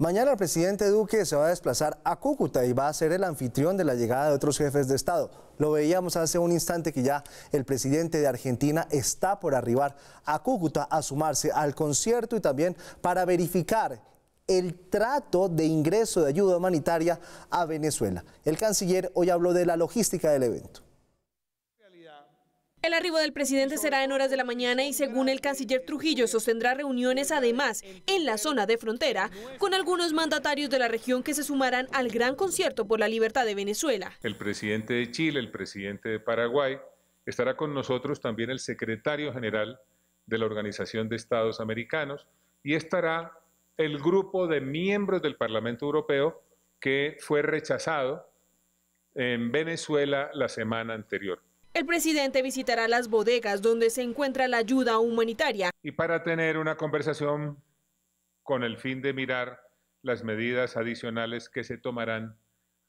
Mañana el presidente Duque se va a desplazar a Cúcuta y va a ser el anfitrión de la llegada de otros jefes de Estado. Lo veíamos hace un instante que ya el presidente de Argentina está por arribar a Cúcuta a sumarse al concierto y también para verificar el trato de ingreso de ayuda humanitaria a Venezuela. El canciller hoy habló de la logística del evento. El arribo del presidente será en horas de la mañana y según el canciller Trujillo sostendrá reuniones además en la zona de frontera con algunos mandatarios de la región que se sumarán al gran concierto por la libertad de Venezuela. El presidente de Chile, el presidente de Paraguay, estará con nosotros también el secretario general de la Organización de Estados Americanos y estará el grupo de miembros del Parlamento Europeo que fue rechazado en Venezuela la semana anterior. El presidente visitará las bodegas donde se encuentra la ayuda humanitaria. Y para tener una conversación con el fin de mirar las medidas adicionales que se tomarán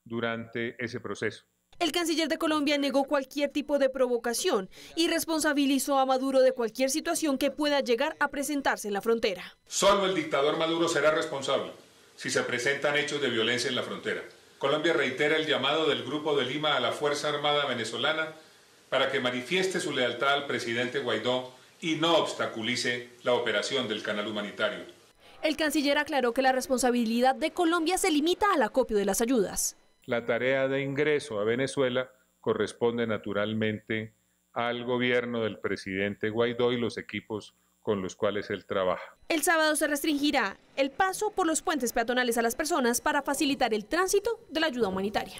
durante ese proceso. El canciller de Colombia negó cualquier tipo de provocación y responsabilizó a Maduro de cualquier situación que pueda llegar a presentarse en la frontera. Solo el dictador Maduro será responsable si se presentan hechos de violencia en la frontera. Colombia reitera el llamado del Grupo de Lima a la Fuerza Armada venezolana para que manifieste su lealtad al presidente Guaidó y no obstaculice la operación del canal humanitario. El canciller aclaró que la responsabilidad de Colombia se limita al acopio de las ayudas. La tarea de ingreso a Venezuela corresponde naturalmente al gobierno del presidente Guaidó y los equipos con los cuales él trabaja. El sábado se restringirá el paso por los puentes peatonales a las personas para facilitar el tránsito de la ayuda humanitaria.